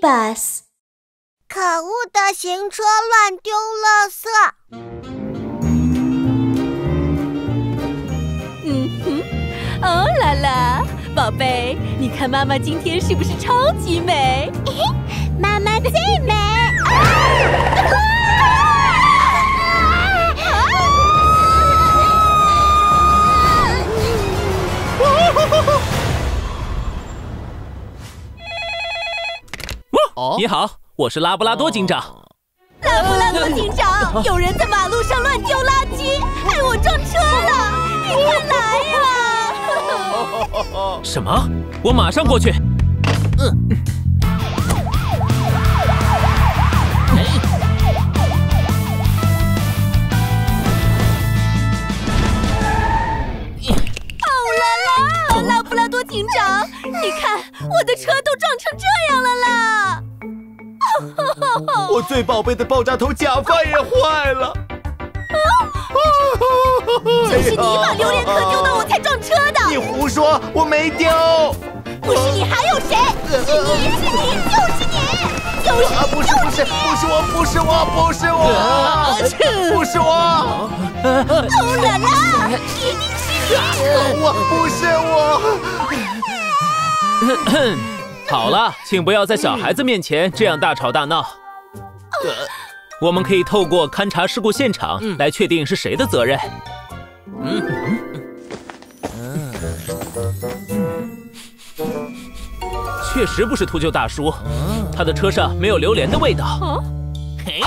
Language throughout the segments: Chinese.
bus。可恶的行车乱丢垃圾。嗯哼，哦啦啦，宝贝，你看妈妈今天是不是超级美？妈妈最美。哦，你好，我是拉布拉多警长。拉布拉多警长，有人在马路上乱丢垃圾，害我撞车了，你快来呀！什么？我马上过去。嗯。我的车都撞成这样了啦！我最宝贝的爆炸头假发也坏了。就是你把榴莲壳丢到我才撞车的。你胡说，我没丢。不是你还有谁？是你是你就是你，就是你不是不是不是我不是我不是我不是我。欧了啦，一定是你！我不是我。好了，请不要在小孩子面前这样大吵大闹。我们可以透过勘察事故现场来确定是谁的责任。嗯确实不是秃鹫大叔，他的车上没有榴莲的味道，嘿，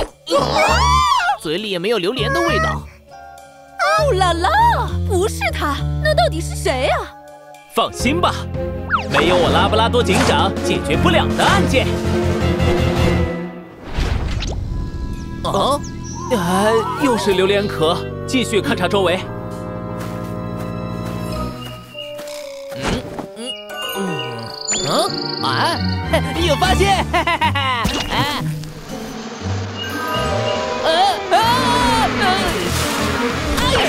嘴里也没有榴莲的味道。哦啦啦，不是他，那到底是谁呀？放心吧，没有我拉布拉多警长解决不了的案件。哦，哎，又是榴莲壳，继续勘察周围。嗯嗯嗯啊！有发现！啊啊啊！哎呀！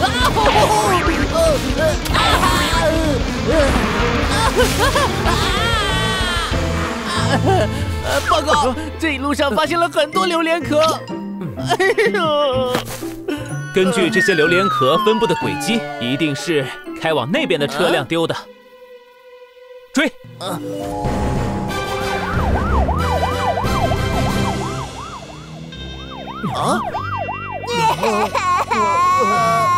啊！呼呼！啊！啊！报告，这一路上发现了很多榴莲壳。哎呦！根据这些榴莲壳分布的轨迹，一定是开往那边的车辆丢的。追！啊！啊！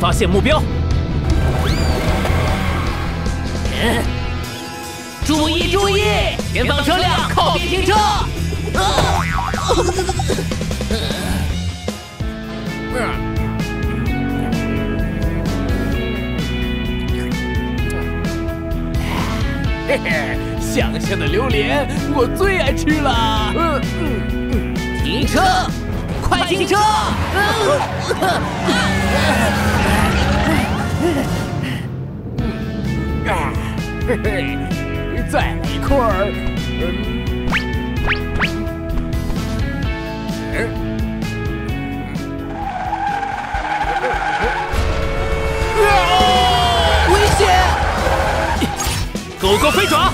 发现目标！注意注意，前方车辆靠边停车！啊嘿嘿，香香的榴莲，我最爱吃了。停车，快停车！嘿嘿，在一块儿。危险！狗狗飞爪！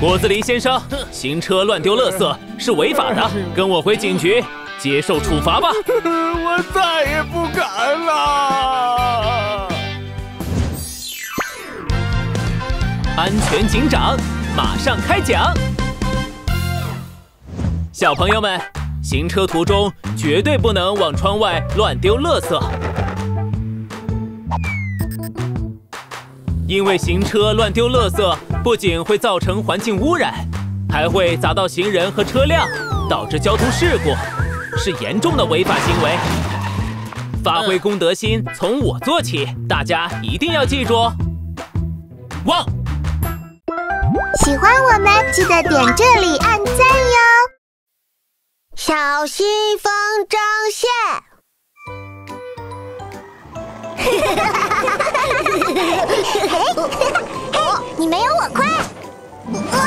果子狸先生，行车乱丢垃圾是违法的，跟我回警局接受处罚吧。我再也不敢了。安全警长马上开讲。小朋友们，行车途中绝对不能往窗外乱丢垃圾。因为行车乱丢垃圾，不仅会造成环境污染，还会砸到行人和车辆，导致交通事故，是严重的违法行为。发挥公德心，从我做起，大家一定要记住哦。汪！喜欢我们，记得点这里按赞哟。小心风筝线。你没有我快。啊！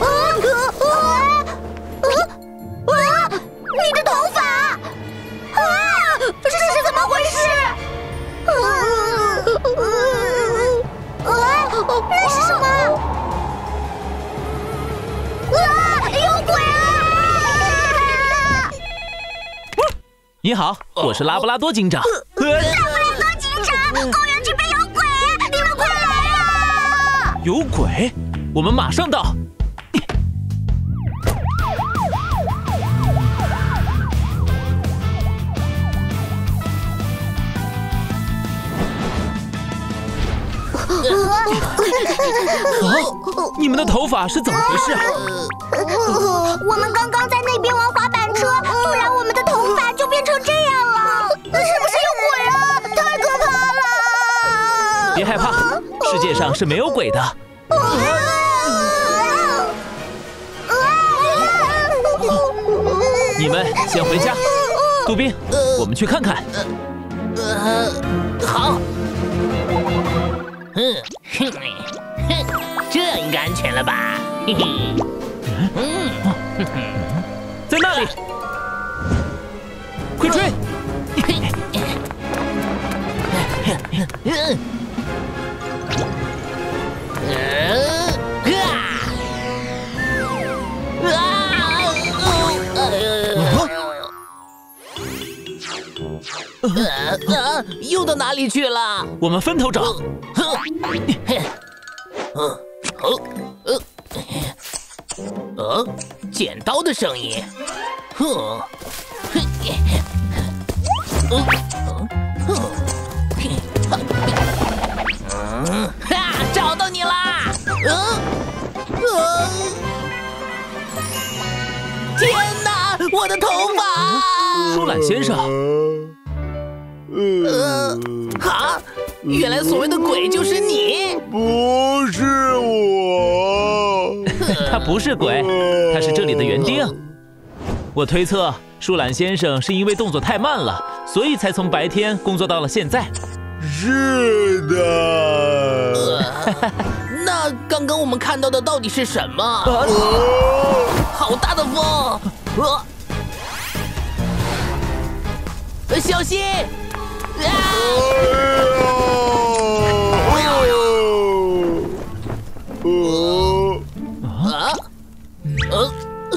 啊！啊！你的头发！啊！这是怎么回事？啊！啊！那是什么？啊！有鬼啊！你好，我是拉布拉多警长。拉布拉多警长，公园有鬼，我们马上到。哦，你们的头发是怎么回事啊？我们刚刚在那边玩滑板车，突然我们的头发就变成这样了，是不是有鬼啊？太可怕了！别害怕，世界上是没有鬼的。你们先回家，杜宾，我们去看看。呃，好。嗯，哼，哼，这应该安全了吧？嘿嘿，嗯，哼哼，在那里，快追！嗯，啊！又到哪里去了？我们分头找。嗯，哦，呃，呃，剪刀的声音。哼，嘿，嗯，嗯，嗯，哈，找到你啦！嗯，嗯，天哪，我的头发！舒懒先生。呃，哈，原来所谓的鬼就是你，不是我，他不是鬼，他是这里的园丁。我推测，舒懒先生是因为动作太慢了，所以才从白天工作到了现在。是的。那刚刚我们看到的到底是什么？好大的风！呃，小心！哎呦！啊？呃，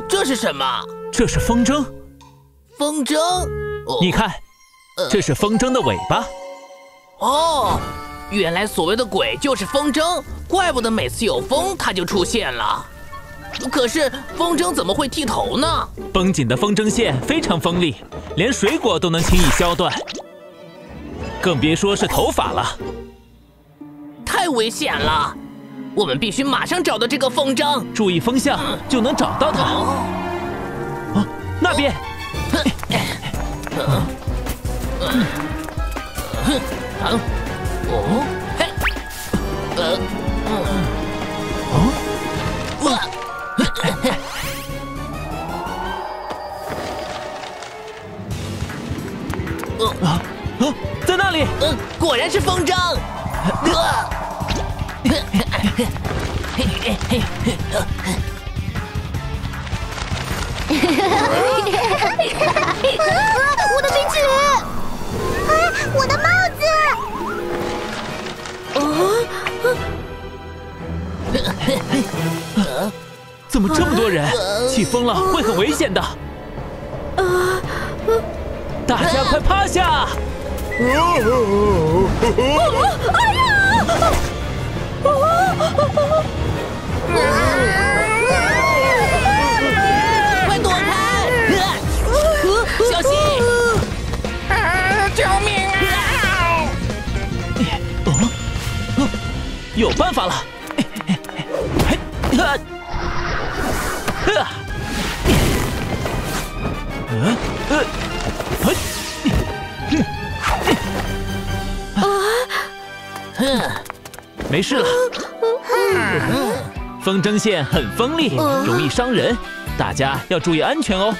这是什么？这是风筝。风筝？你看，这是风筝的尾巴。哦，原来所谓的鬼就是风筝，怪不得每次有风它就出现了。可是风筝怎么会剃头呢？绷紧的风筝线非常锋利，连水果都能轻易削断。更别说是头发了，太危险了！我们必须马上找到这个风筝，注意风向就能找到它。啊，那边。哦，嘿，呃，哦，那里，嗯，果然是风筝。我的冰淇淋，我的帽子。啊！怎么这么多人？起风了会很危险的。大家快趴下！快躲开！小心！救命啊！有办法了！没事了。风筝线很锋利，容易伤人，大家要注意安全哦。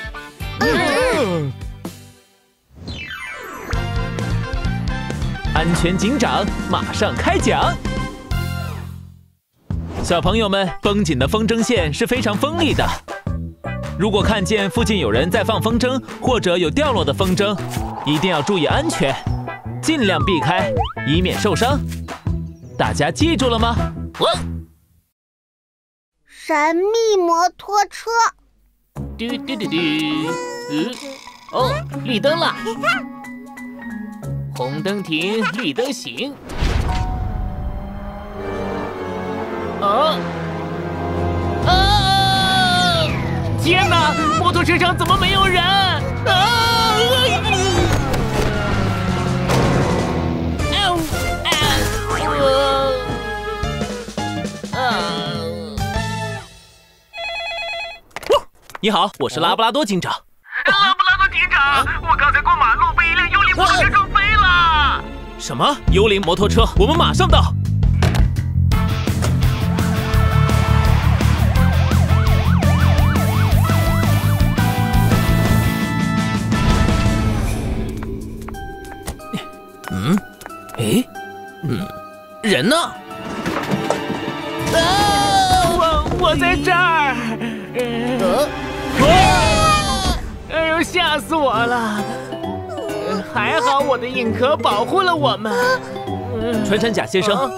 安全警长马上开讲。小朋友们，绷紧的风筝线是非常锋利的。如果看见附近有人在放风筝，或者有掉落的风筝，一定要注意安全，尽量避开，以免受伤。大家记住了吗？我神秘摩托车，嘟嘟嘟嘟，嗯，哦，绿灯了，红灯停，绿灯行。啊啊！天哪，摩托车上怎么没有人？啊！啊啊！啊！你好，我是拉布拉多警长。拉布拉多警长，我刚才过马路被一辆幽灵摩托车撞飞了。什么幽灵摩托车？我们马上到。嗯，哎，嗯，人呢？啊！我我在这儿。呃，哎呦，吓死我了！还好我的硬壳保护了我们。穿山甲先生，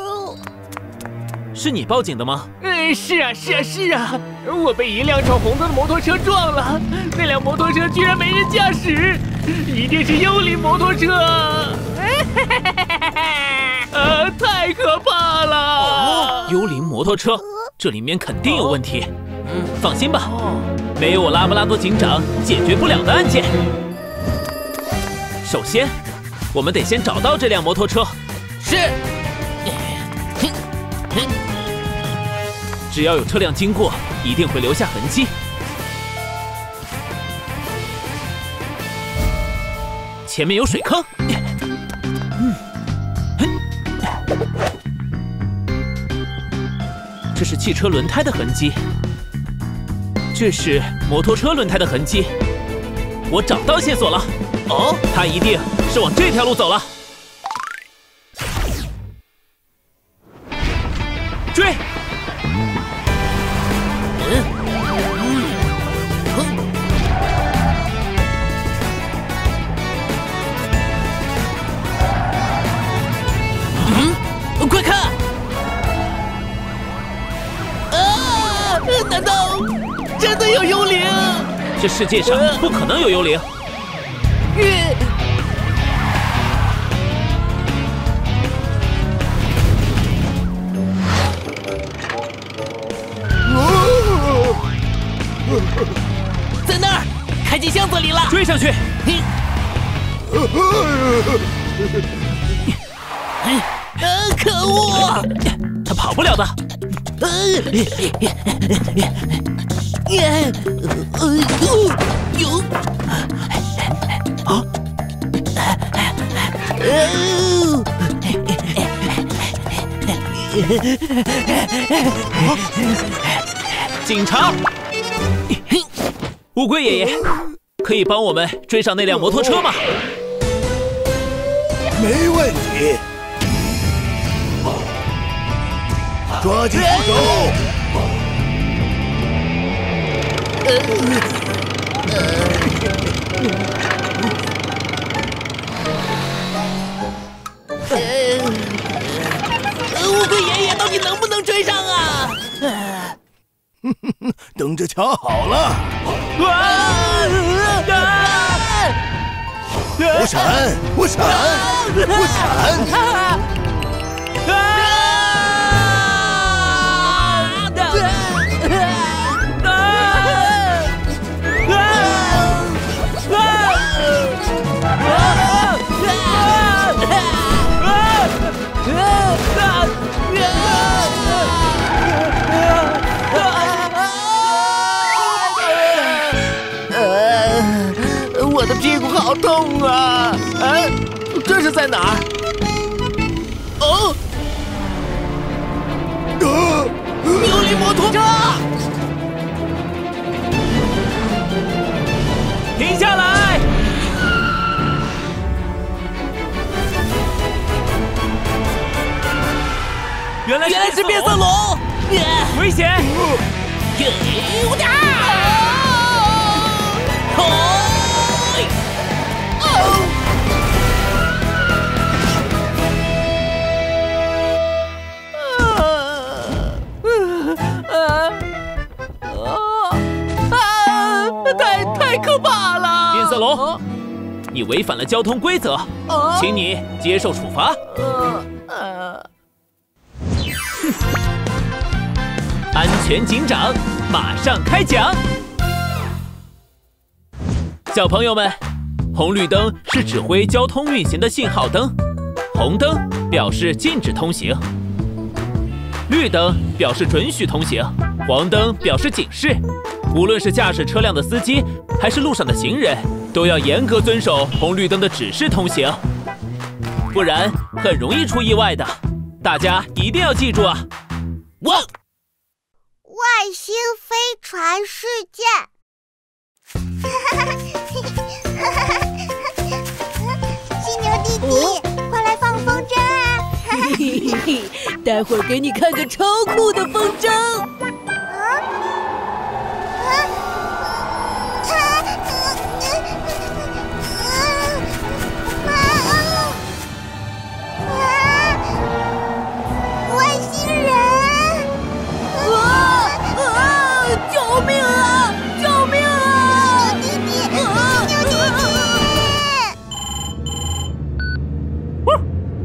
是你报警的吗？嗯，是啊，是啊，是啊，我被一辆闯红灯的摩托车撞了，那辆摩托车居然没人驾驶，一定是幽灵摩托车。呃，太可怕了！幽灵摩托车，这里面肯定有问题。嗯，放心吧，没有我拉布拉多警长解决不了的案件。首先，我们得先找到这辆摩托车。是。只要有车辆经过，一定会留下痕迹。前面有水坑。是汽车轮胎的痕迹，这是摩托车轮胎的痕迹。我找到线索了，哦，他一定是往这条路走了。界上不可能有幽灵。呃在那儿，开进箱子里了。追上去！啊！可恶！他跑不了的。呃，呃，有啊！警察，乌龟爷爷，可以帮我们追上那辆摩托车吗？没问题，抓紧扶手。呃乌龟爷爷到底能不能追上啊？等着瞧好了，啊我闪，我闪，我闪！啊在哪儿？哦，啊幽灵摩托车！停下来！原来原来是变色龙，龙！危险！有点太太可怕了！变色龙，你违反了交通规则，啊请你接受处罚。安全警长马上开讲。小朋友们，红绿灯是指挥交通运行的信号灯，红灯表示禁止通行，绿灯表示准许通行，黄灯表示警示。无论是驾驶车辆的司机，还是路上的行人，都要严格遵守红绿灯的指示通行，不然很容易出意外的。大家一定要记住啊！哇！外星飞船事件。犀牛弟弟，快来放风筝啊！嘿嘿嘿，待会儿给你看个超酷的风筝。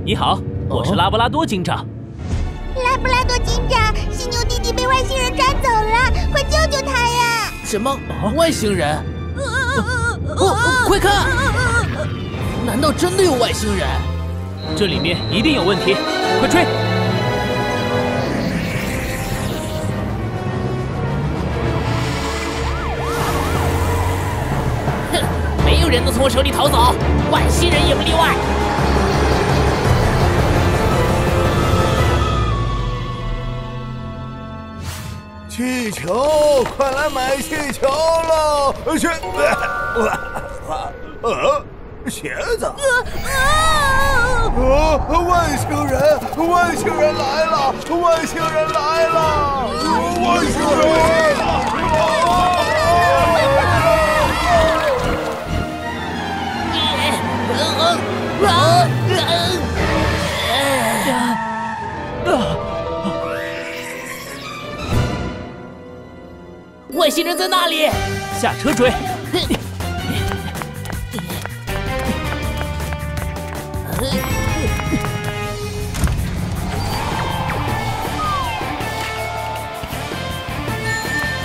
你好，我是拉布拉多警长。拉布拉多警长，犀牛弟弟被外星人抓走了，快救救他！什么外星人？哦，快看！难道真的有外星人？这里面一定有问题，快追！哼，没有人能从我手里逃走，外星人也不例外。气球，快来买气球喽！去，呃，鞋子。啊！外星人，外星人来了！外星人来了！外星人来了！外星人在那里！下车追！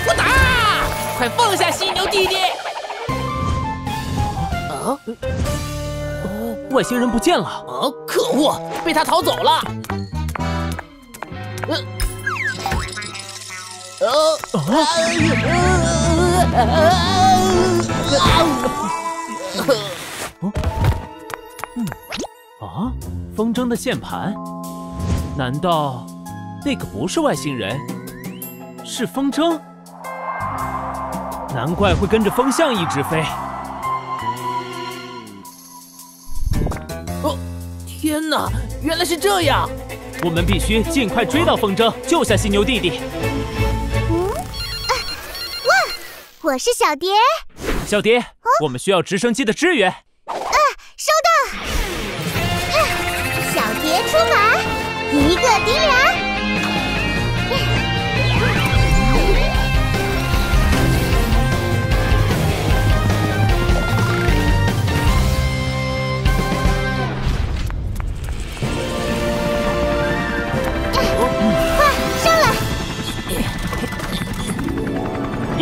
我打！快放下犀牛弟弟！啊外星人不见了！啊！可恶，被他逃走了。呃。啊，风筝的线盘？难道那个不是外星人，是风筝？难怪会跟着风向一直飞。哦，天哪，原来是这样！我们必须尽快追到风筝，救下犀牛弟弟。我是小蝶，小蝶，我们需要直升机的支援。啊收到。小蝶出马，一个叮当。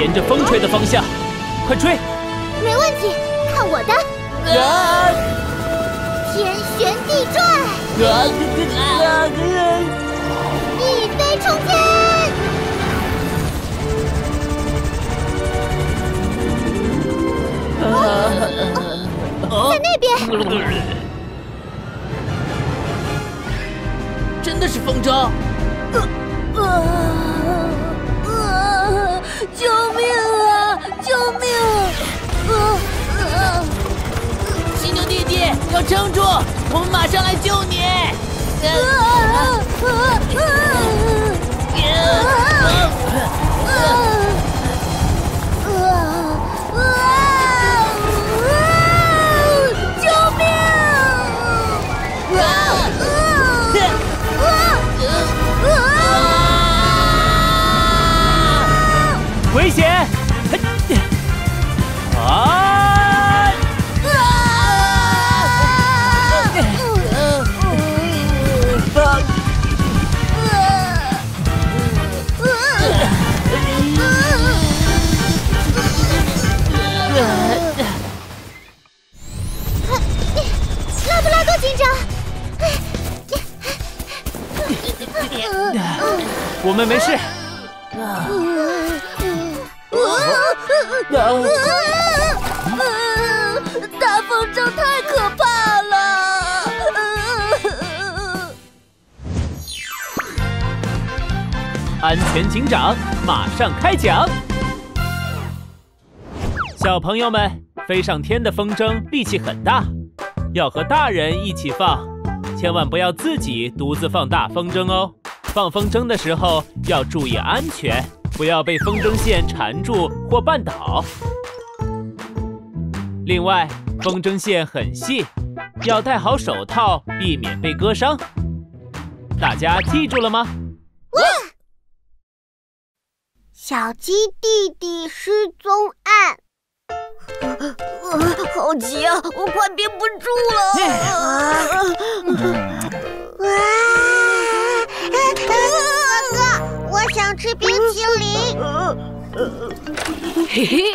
沿着风吹的方向，快追！没问题，看我的啊！天旋地转，啊！一飞冲天。在那边，真的是风筝。啊啊！救命啊！救命！啊！啊！犀牛弟弟，要撑住，我们马上来救你。啊！啊！啊！啊！我们没事。大风筝太可怕了！安全警长马上开讲。小朋友们，飞上天的风筝力气很大，要和大人一起放，千万不要自己独自放大风筝哦。放风筝的时候要注意安全，不要被风筝线缠住或绊倒。另外，风筝线很细，要戴好手套，避免被割伤。大家记住了吗？小鸡弟弟失踪案。好急啊，我快憋不住了！哇！哥哥，我想吃冰淇淋。嘿嘿，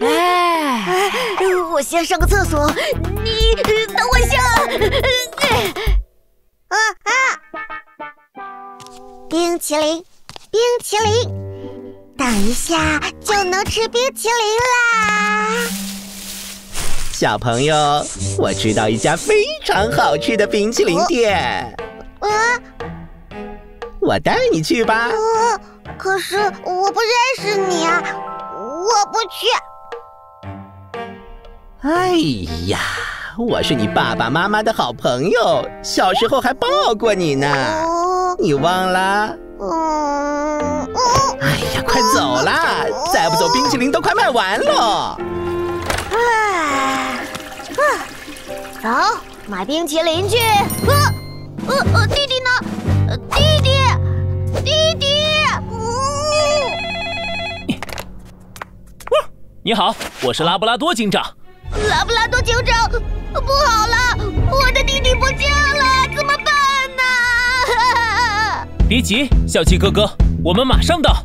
哎，我先上个厕所，你等我一下。啊啊！冰淇淋，冰淇淋，等一下就能吃冰淇淋啦！小朋友，我知道一家非常好吃的冰淇淋店，啊，我带你去吧。呃，可是我不认识你啊，我不去。哎呀，我是你爸爸妈妈的好朋友，小时候还抱过你呢，哦，你忘了？嗯嗯，哎呀，快走啦！再不走，冰淇淋都快卖完了。哎，啊，走，买冰淇淋去。呃，呃？呃弟弟，弟弟，嗯。你好，我是拉布拉多警长。拉布拉多警长，不好了，我的弟弟不见了，怎么办呢？别急，小鸡哥哥，我们马上到。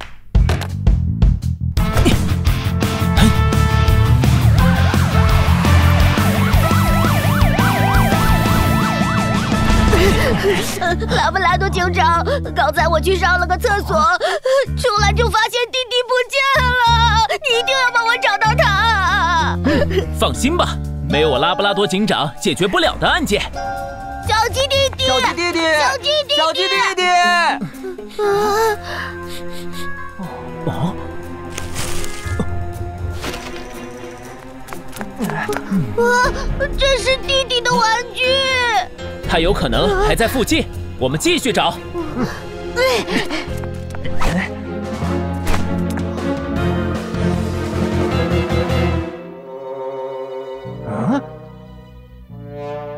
拉布拉多警长，刚才我去上了个厕所，出来就发现弟弟不见了，你一定要帮我找到他。放心吧，没有我拉布拉多警长解决不了的案件。小鸡弟弟，小鸡弟弟，小鸡弟弟，小鸡弟弟，啊，哦，啊，这是弟弟的玩具。他有可能还在附近，我们继续找。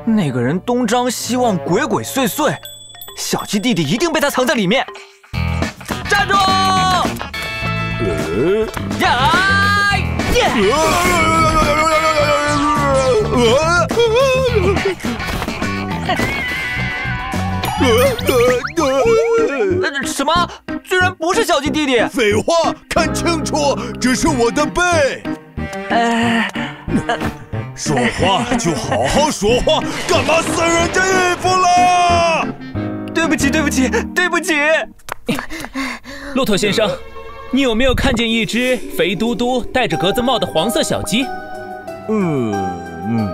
那个人东张西望，鬼鬼祟祟，小鸡弟弟一定被他藏在里面。站住！呀！耶！呃什么？居然不是小鸡弟弟！废话，看清楚，这是我的背。说话就好好说话，干嘛撕人家衣服了？对不起，对不起，对不起！骆驼先生，你有没有看见一只肥嘟嘟、戴着格子帽的黄色小鸡？嗯嗯，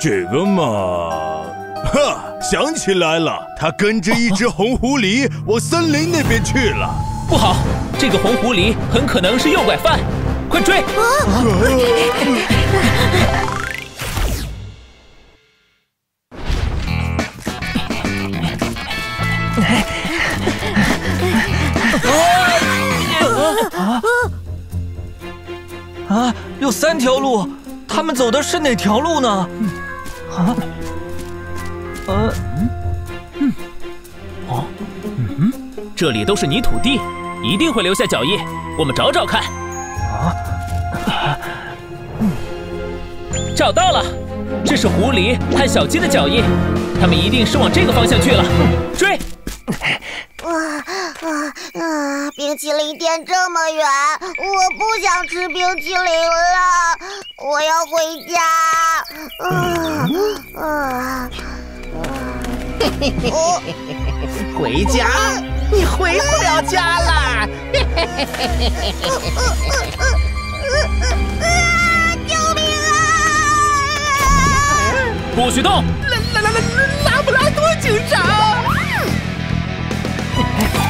这个嘛，哈，想起来了，他跟着一只红狐狸往森林那边去了。不好，这个红狐狸很可能是诱拐犯，快追！啊，有三条路，他们走的是哪条路呢？啊，呃，嗯，哦，嗯这里都是泥土地，一定会留下脚印，我们找找看。啊，嗯找到了，这是狐狸和小鸡的脚印，他们一定是往这个方向去了，追！啊啊啊！冰淇淋店这么远，我不想吃冰淇淋了，我要回家。啊啊！我 回家？你回不了家啦！救命啊！不许动！拉拉拉拉拉布拉多警长！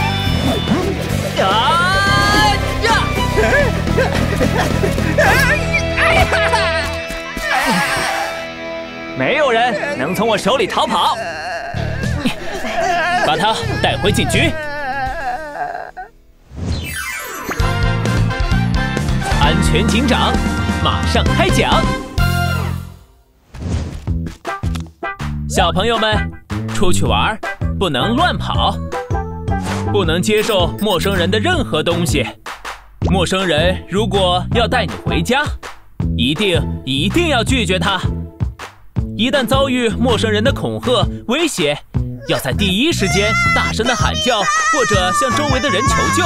没有人能从我手里逃跑。把他带回警局。安全警长马上开讲。小朋友们，出去玩不能乱跑，不能接受陌生人的任何东西。陌生人如果要带你回家，一定一定要拒绝他。一旦遭遇陌生人的恐吓威胁，要在第一时间大声的喊叫，或者向周围的人求救。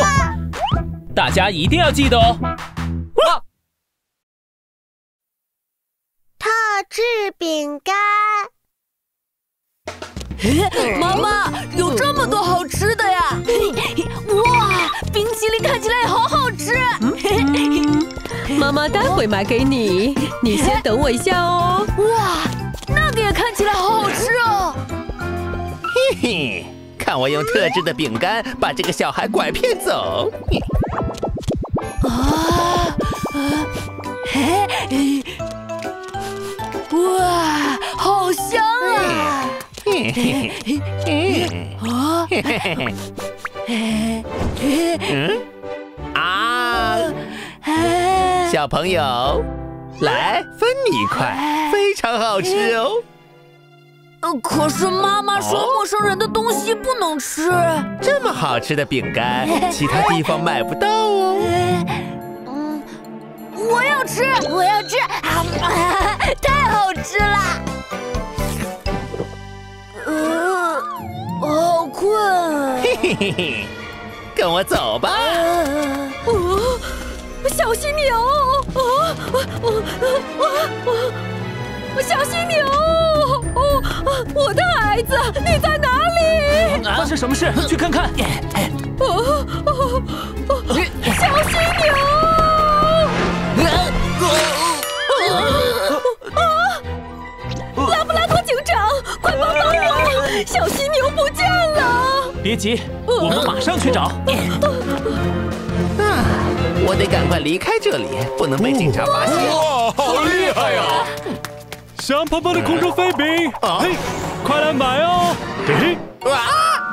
大家一定要记得哦。哇！特制饼干。妈妈，有这么多好吃的呀！哇，冰淇淋看起来也好好吃。妈妈待会买给你，你先等我一下哦。哇，那个也看起来好好吃哦。嘿嘿，看我用特制的饼干把这个小孩拐骗走。啊啊！嘿，哇，好香啊！嘿嘿嘿啊！嘿嘿嘿嘿嗯啊！小朋友，来分你一块，非常好吃哦。呃，可是妈妈说陌生人的东西不能吃。这么好吃的饼干，其他地方买不到哦。嗯，我要吃，我要吃，啊 太好吃了。呃，好困。嘿嘿嘿嘿，跟我走吧。哦，小心牛！哦哦哦哦哦！小犀牛！哦，我的孩子，你在哪里？发生什么事？去看看。哦哦哦！小犀牛！拉布拉多警长，快帮帮我！小犀牛不见了！别急，我们马上去找。啊，我得赶快离开这里，不能被警察发现。哇，好厉害呀！香喷喷的空中飞饼，嘿，快来买哦！嘿，啊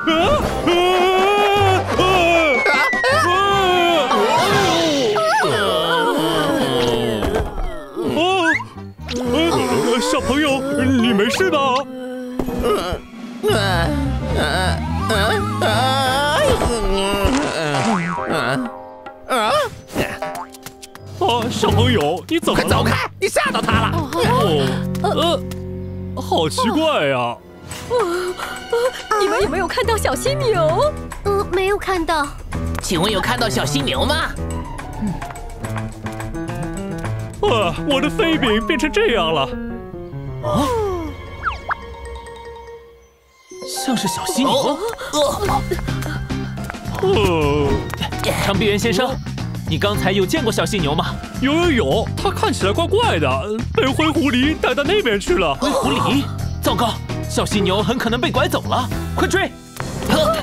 啊啊哦，呃，小朋友，你没事吧？啊啊啊啊啊！啊，小朋友，你怎么了？快走开！你吓到他了。哦，呃，好奇怪呀。你们有没有看到小犀牛？呃，没有看到。请问有看到小犀牛吗？啊，我的飞饼变成这样了。啊，像是小犀牛。哦，长臂猿先生，你刚才有见过小犀牛吗？有有有，它看起来怪怪的，被灰狐狸带到那边去了。灰狐狸？糟糕，小犀牛很可能被拐走了，快追！哦，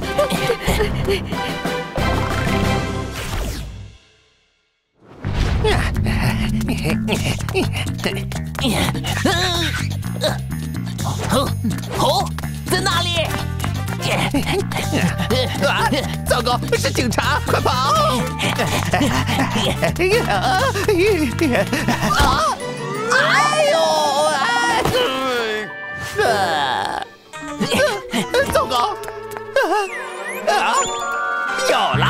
在哪里？啊！糟糕，是警察，快跑！啊！哎呦！啊！糟糕！啊！有了！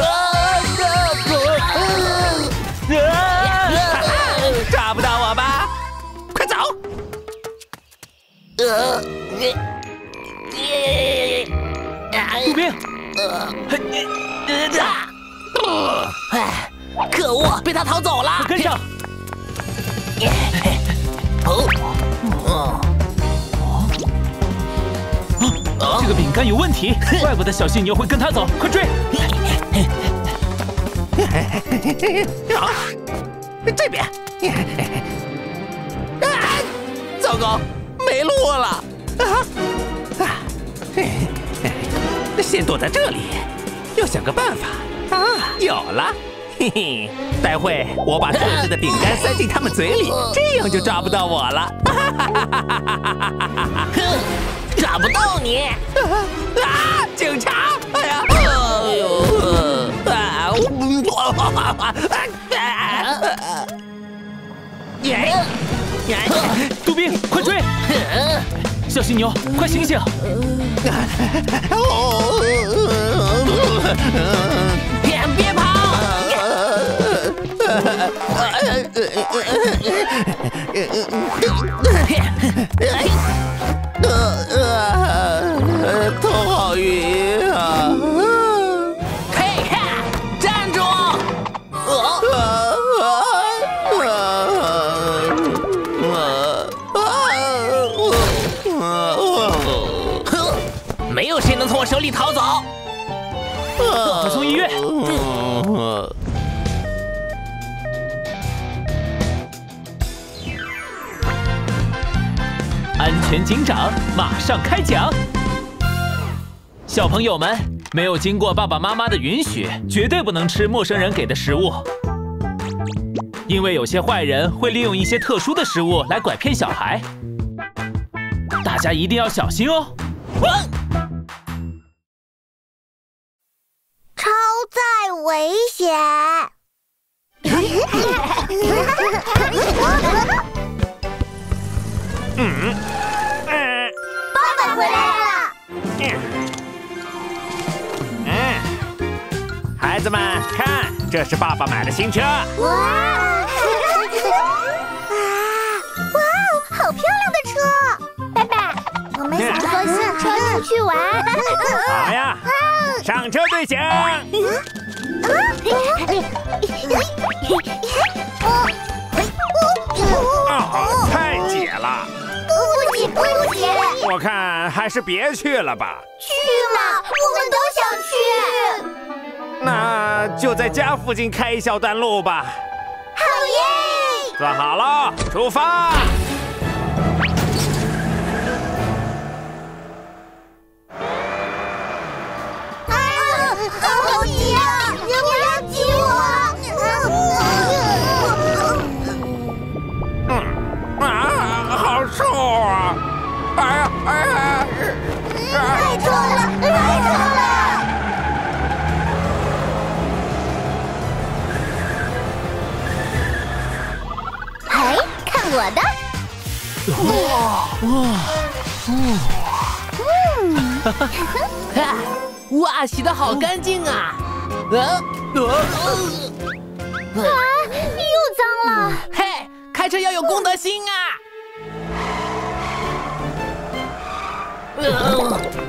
啊杜宾，哎，可恶，被他逃走了！跟上！哦，这个饼干有问题，怪不得小犀牛会跟他走，快追！啊，这边！啊，糟糕，没路了！啊，先躲在这里，要想个办法。啊，有了！嘿嘿，待会我把特制的饼干塞进他们嘴里，这样就抓不到我了。哼，抓不到你！啊，警察！哎呀！哎呦！啊！耶！杜宾，快追！小犀牛，快醒醒！别别跑！头好晕啊！里逃走。快送医院！安全警长马上开讲。小朋友们，没有经过爸爸妈妈的允许，绝对不能吃陌生人给的食物，因为有些坏人会利用一些特殊的食物来拐骗小孩。大家一定要小心哦！超载危险！嗯，爸爸回来了。嗯，孩子们看，这是爸爸买的新车。哇！哇哦，好漂亮的车！爸爸，我们想坐新车出去玩。好呀，上车队长。哦，太挤了。不挤不挤，我看还是别去了吧。去嘛，我们都想去。那就在家附近开一小段路吧。好耶！坐好了，出发。哎呀哎呀！太臭了，太臭了！哎，看我的！哇哇哇哈哈，哇，洗的好干净啊！啊，啊，又脏了！嘿，开车要有公德心啊！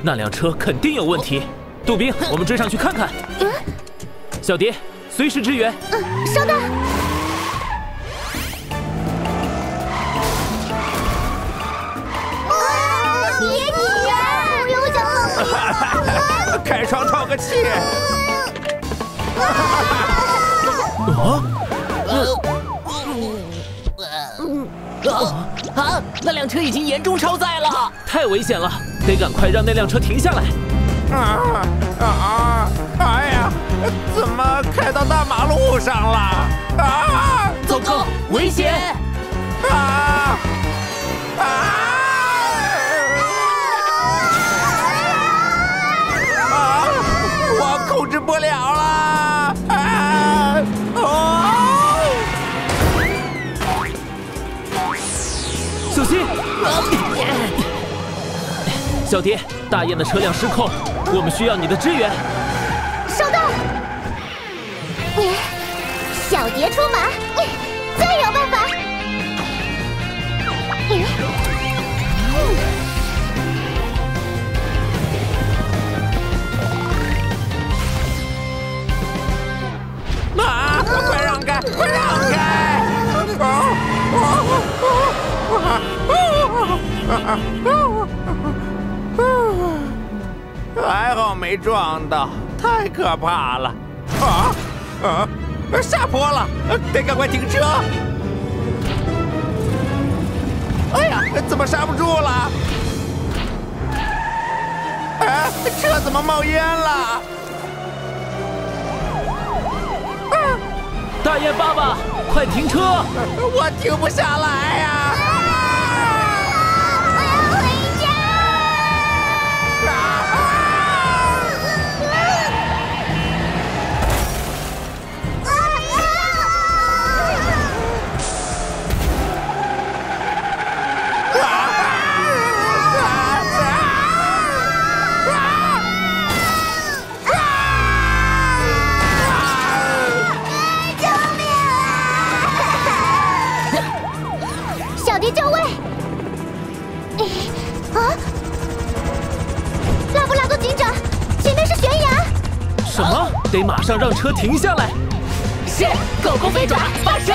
那辆车肯定有问题。杜宾，我们追上去看看。小蝶，随时支援。嗯，稍等。啊！别挤啊！我又想放屁了。开窗透个气。啊？啊？啊！那辆车已经严重超载了，太危险了，得赶快让那辆车停下来。啊啊！哎呀，怎么开到大马路上了？啊！糟糕，危险！啊啊！啊！我控制不了了！小蝶，大雁的车辆失控，我们需要你的支援。收到。小蝶出马，自有办法。啊！快让开！快让开！啊还好没撞到，太可怕了！啊啊！下坡了，得赶快停车！哎呀，怎么刹不住了？哎，车怎么冒烟了？大雁爸爸，快停车！我停不下来呀！我马上让车停下来！是，狗狗飞爪发射！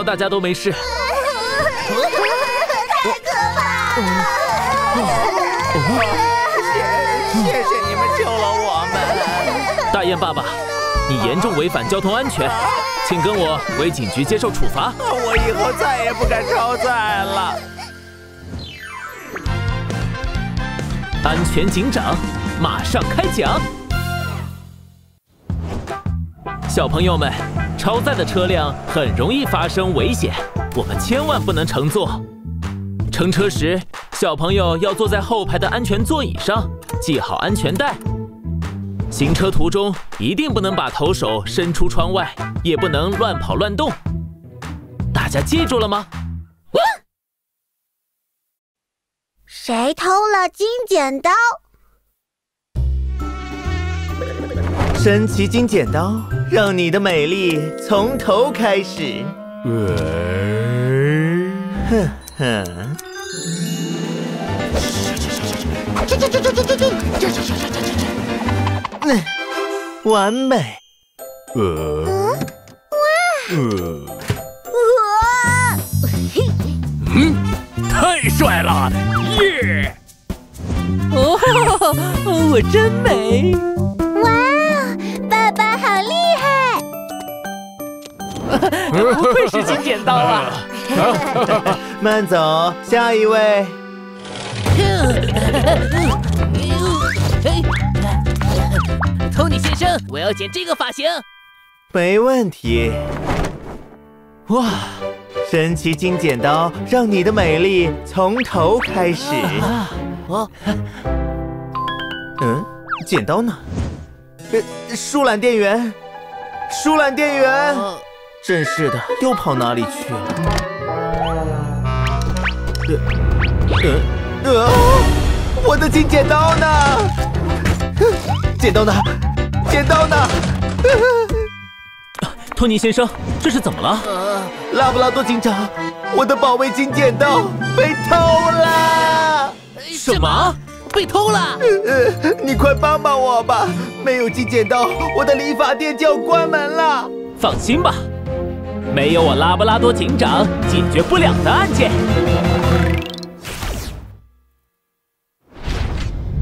好大家都没事。太可怕了！谢谢谢你们救了我们。大雁爸爸，你严重违反交通安全，请跟我回警局接受处罚。我以后再也不敢超载了。安全警长，马上开讲。小朋友们，超载的车辆很容易发生危险，我们千万不能乘坐。乘车时，小朋友要坐在后排的安全座椅上，系好安全带。行车途中一定不能把头手伸出窗外，也不能乱跑乱动。大家记住了吗？谁偷了金剪刀？神奇金剪刀，让你的美丽从头开始。哼哼，这这这这这这这这这这嗯，完美。呃呃，哇！太帅了，耶！哦，我真美！哇，不愧是金剪刀啊！慢走，下一位。托尼先生，我要剪这个发型。没问题。哇，神奇金剪刀，让你的美丽从头开始。哦，嗯，剪刀呢？呃，疏懒店员，疏懒店员，真是的，又跑哪里去了？呃呃呃，我的金剪刀呢？剪刀呢？剪刀呢？托尼先生，这是怎么了？拉布拉多警长，我的宝贝金剪刀被偷了！什么？被偷了？呃，你快帮帮我吧！没有金剪刀，我的理发店就要关门了。放心吧，没有我拉布拉多警长解决不了的案件。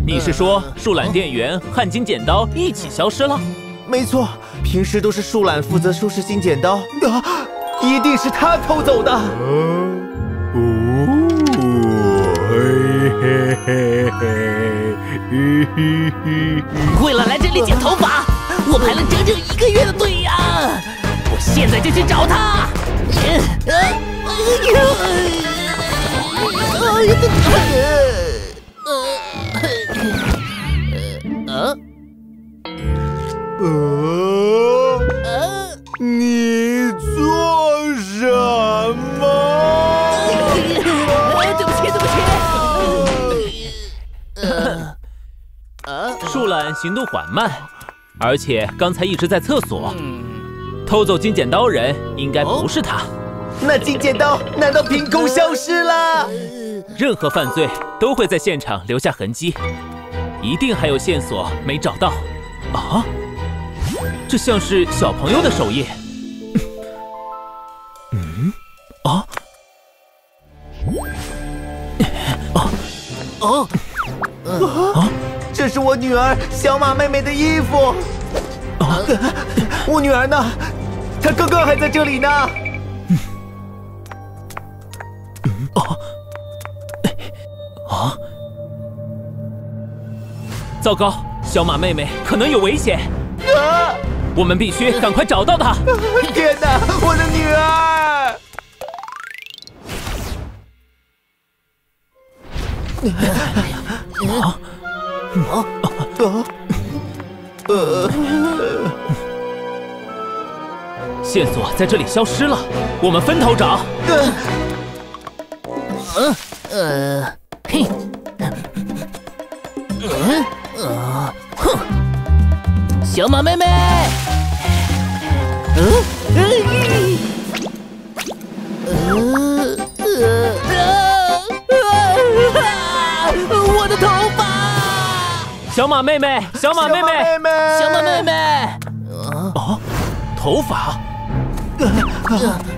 你是说树懒店员和金剪刀一起消失了？没错，平时都是树懒负责收拾金剪刀，啊，一定是他偷走的。哦，嘿嘿嘿嘿，为了来这里剪头发，我排了整整一个月的队呀！我现在就去找他。呃，哎呦，哎呀，呃，啊，你做什么？对不起，对不起。呃，树懒行动缓慢，而且刚才一直在厕所。偷走金剪刀人应该不是他。那金剪刀难道凭空消失了？任何犯罪都会在现场留下痕迹。一定还有线索没找到，啊！这像是小朋友的手印。嗯，啊，哦，哦，啊！这是我女儿小马妹妹的衣服。啊，我女儿呢？她刚刚还在这里呢。嗯，哦，啊！糟糕，小马妹妹可能有危险，啊！我们必须赶快找到她！天哪，我的女儿！啊啊啊！呃，线索在这里消失了，我们分头找。嗯呃，嘿，嗯。呃，哼，小马妹妹，小马妹妹，小马妹妹，小马妹妹，哦，头发，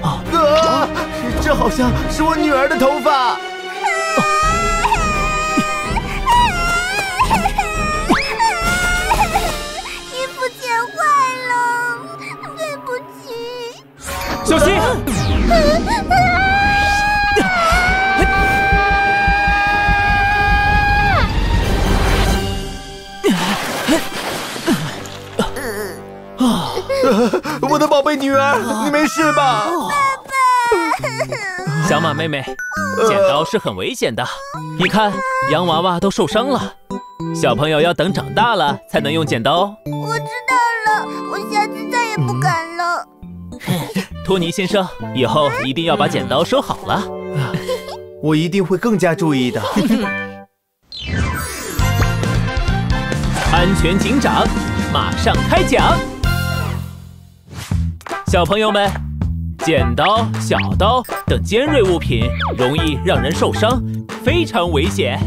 啊，这好像是我女儿的头发。衣服剪坏了，对不起。小心！的宝贝女儿，你没事吧？爸爸小马妹妹，剪刀是很危险的。你看，洋娃娃都受伤了。小朋友要等长大了才能用剪刀。我知道了，我下次再也不敢了。托尼先生，以后一定要把剪刀收好了。我一定会更加注意的。安全警长，马上开讲。小朋友们，剪刀、小刀等尖锐物品容易让人受伤，非常危险，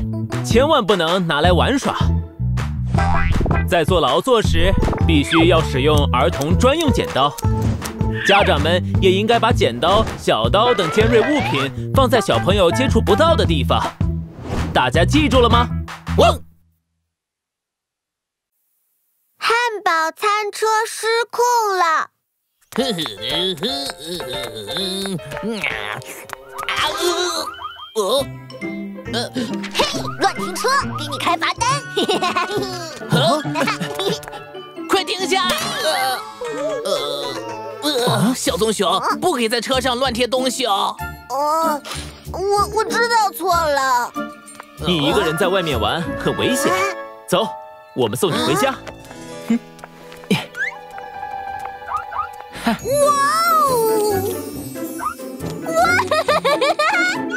千万不能拿来玩耍。在做劳作时，必须要使用儿童专用剪刀。家长们也应该把剪刀、小刀等尖锐物品放在小朋友接触不到的地方。大家记住了吗？汪！汉堡餐车失控了。哦，嘿，乱停车，给你开罚单。快停下！呃。小棕熊不可以在车上乱贴东西哦。哦，我我知道错了。你一个人在外面玩很危险，走，我们送你回家。哇哦！哇，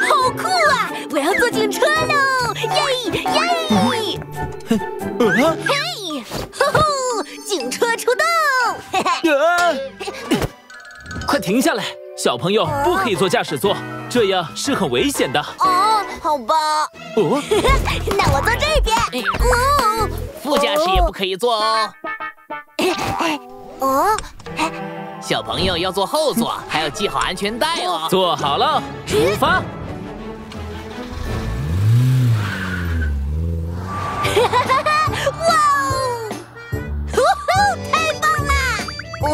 好酷啊！我要坐警车喽！耶耶！嘿，嘿，吼吼，警车出动。快停下来！小朋友不可以坐驾驶座，这样是很危险的。哦，好吧。哦，那我坐这边。哦，副驾驶也不可以坐哦。哦，小朋友要坐后座，还要系好安全带哦。坐好了，出发！哇哦！呜呼，太棒啦！哦，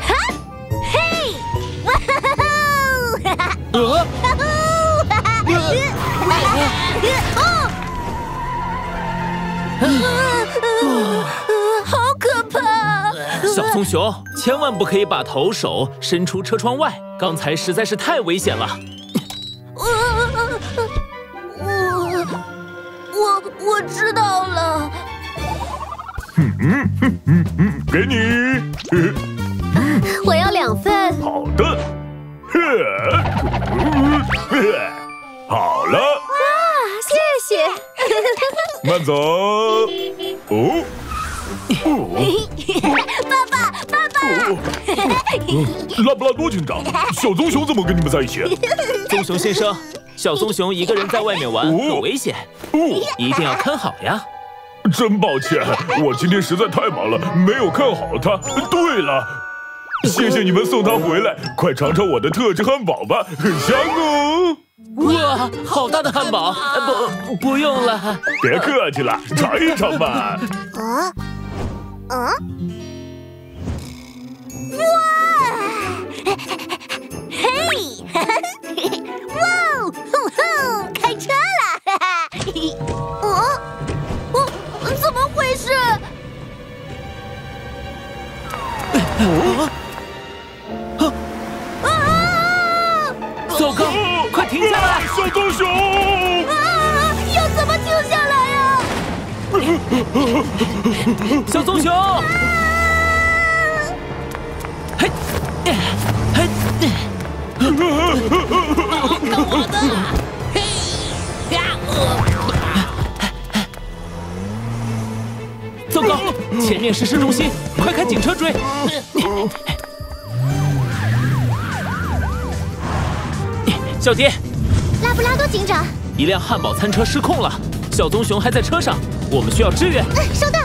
哈，嘿，哇 哈哈！呃，哈哈！哦，好可怕！小棕熊，千万不可以把头手伸出车窗外，刚才实在是太危险了。我我我知道了。嗯嗯嗯嗯给你。我要两份。好的。好了。啊，谢谢。慢走。哦。爸爸，爸爸！拉布拉多警长，小棕熊怎么跟你们在一起？棕熊先生，小棕熊一个人在外面玩很危险，一定要看好呀。真抱歉，我今天实在太忙了，没有看好它。对了，谢谢你们送它回来，快尝尝我的特制汉堡吧，很香哦。哇，好大的汉堡！不，不用了。别客气了，尝一尝吧。啊？啊？哇！嘿！哇！呼呼！开车了！哦？哦？怎么回事？啊？啊！糟糕！快停下来！小棕熊！啊！要怎么停下来呀？小棕熊！嘿，嘿，看我的！嘿，呀！糟糕！前面是市中心，快开警车追！小蝶，拉布拉多警长，一辆汉堡餐车失控了，小棕熊还在车上，我们需要支援。嗯，收到。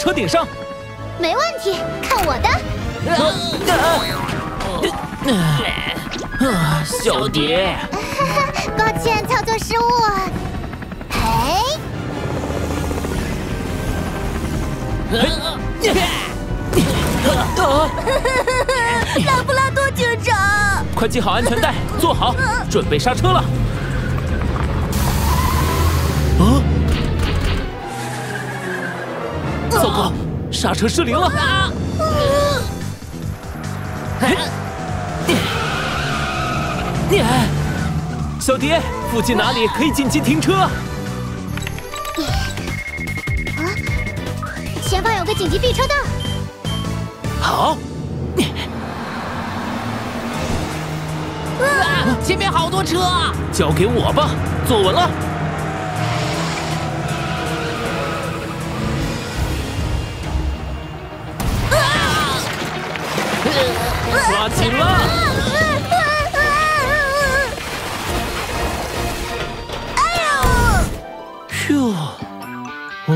车顶上。没问题，看我的。啊，小蝶，抱歉，操作失误。哎，拉布拉多警长，快系好安全带，坐好，准备刹车了。刹车失灵了。小蝶，附近哪里可以紧急停车？啊前方有个紧急避车道。好。啊！前面好多车，交给我吧，坐稳了。抓紧了！哎呦！哟，哦，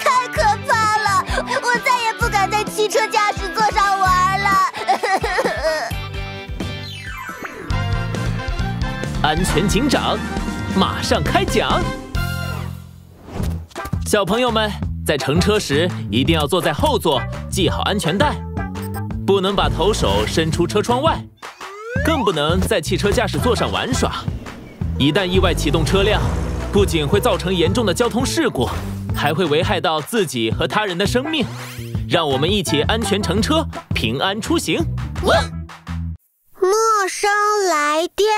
太可怕了！我再也不敢在汽车驾驶座上玩了。安全警长，马上开讲。小朋友们，在乘车时一定要坐在后座，系好安全带，不能把头手伸出车窗外，更不能在汽车驾驶座上玩耍。一旦意外启动车辆，不仅会造成严重的交通事故，还会危害到自己和他人的生命。让我们一起安全乘车，平安出行。陌生来电。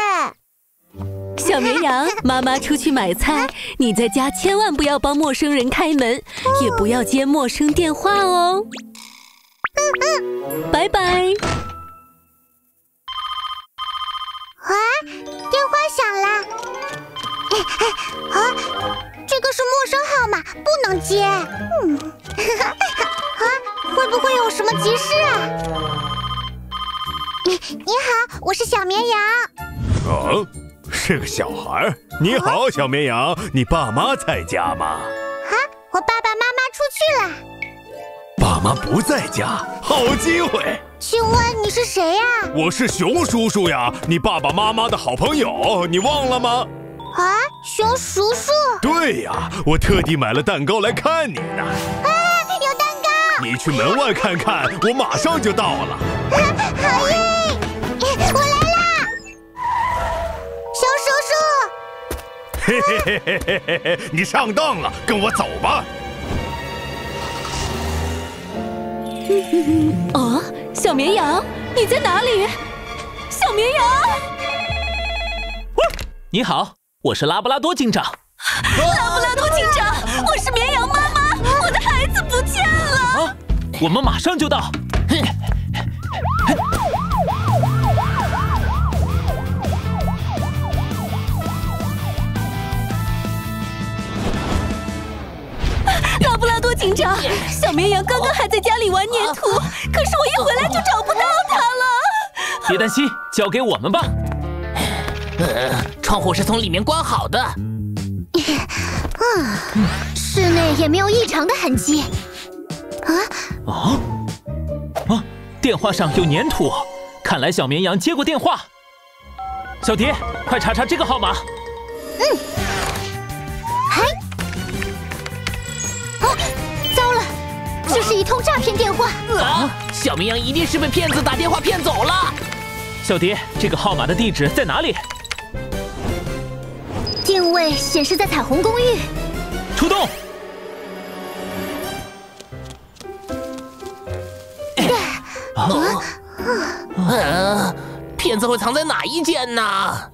小绵羊，妈妈出去买菜，你在家千万不要帮陌生人开门，也不要接陌生电话哦。拜拜。啊，电话响了。哎哎啊，这个是陌生号码，不能接。嗯，啊，会不会有什么急事啊？你好，我是小绵羊。啊，是个小孩。你好，小绵羊，你爸妈在家吗？啊，我爸爸妈妈出去了。爸妈不在家，好机会。请问你是谁呀？我是熊叔叔呀，你爸爸妈妈的好朋友，你忘了吗？啊，熊叔叔。对呀，我特地买了蛋糕来看你呢。啊，有蛋糕！你去门外看看，我马上就到了。好耶！我来啦，熊叔叔。嘿嘿嘿嘿嘿嘿嘿，你上当了，跟我走吧。哦，小绵羊，你在哪里？小绵羊，你好，我是拉布拉多警长。拉布拉多警长，我是绵羊妈妈，我的孩子不见了。啊，我们马上就到。多警长，小绵羊刚刚还在家里玩粘土，可是我一回来就找不到它了。别担心，交给我们吧。呃，窗户是从里面关好的。嗯，室内也没有异常的痕迹。啊？啊？啊！电话上有粘土，看来小绵羊接过电话。小蝶，快查查这个号码。嗯。这是一通诈骗电话。啊！小绵羊一定是被骗子打电话骗走了。小蝶，这个号码的地址在哪里？定位显示在彩虹公寓。出动！啊！啊，骗子会藏在哪一间呢？啊！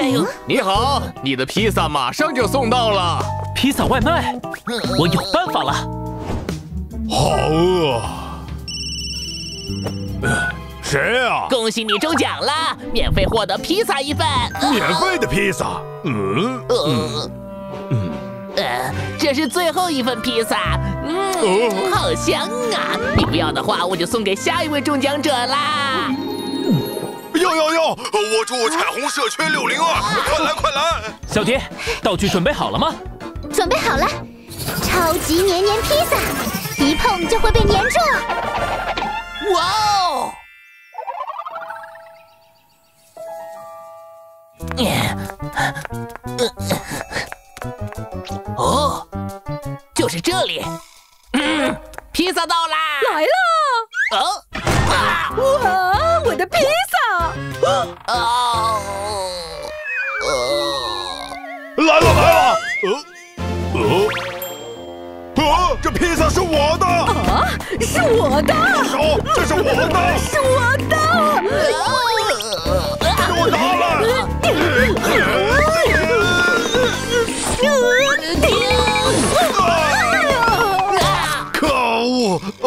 哎呦！你好，你的披萨马上就送到了。披萨外卖，我有办法了。好饿。谁呀？恭喜你中奖了，免费获得披萨一份。免费的披萨？嗯嗯嗯。呃，这是最后一份披萨。嗯，好香啊！你不要的话，我就送给下一位中奖者啦。要要要！我住彩虹社区六零二，快来快来！小蝶，道具准备好了吗？准备好了，超级黏黏披萨，一碰就会被粘住。哇哦！哦，就是这里。嗯，披萨到啦！来了！哦，哇，我的披萨！哦，来了来了！呃，呃，呃，这披萨是我的！啊，是我的！手，这是我的！是我的！给我拿来！可恶！哦！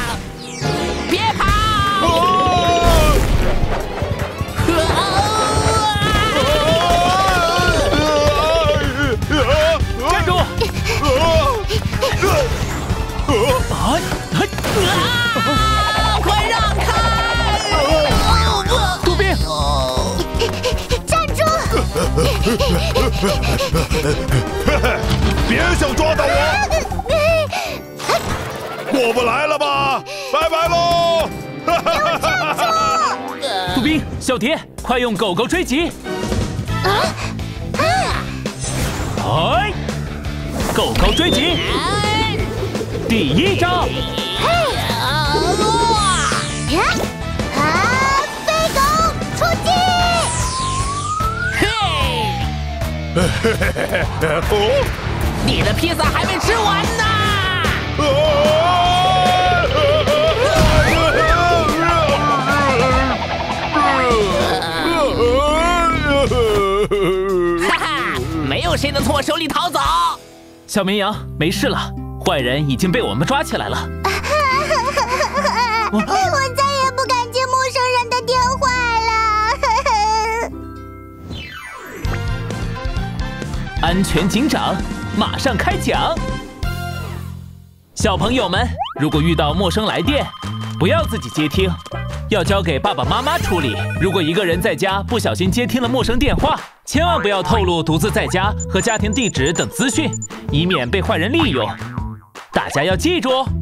小蝶，快用狗狗追击！啊啊哎，狗狗追击，第一招！啊！飞狗出击！嘿，你的披萨还没吃完呢！谁能从我手里逃走。小绵羊，没事了，坏人已经被我们抓起来了。我再也不敢接陌生人的电话了。安全警长，马上开讲。小朋友们，如果遇到陌生来电，不要自己接听，要交给爸爸妈妈处理。如果一个人在家不小心接听了陌生电话，千万不要透露独自在家和家庭地址等资讯，以免被坏人利用。大家要记住哦。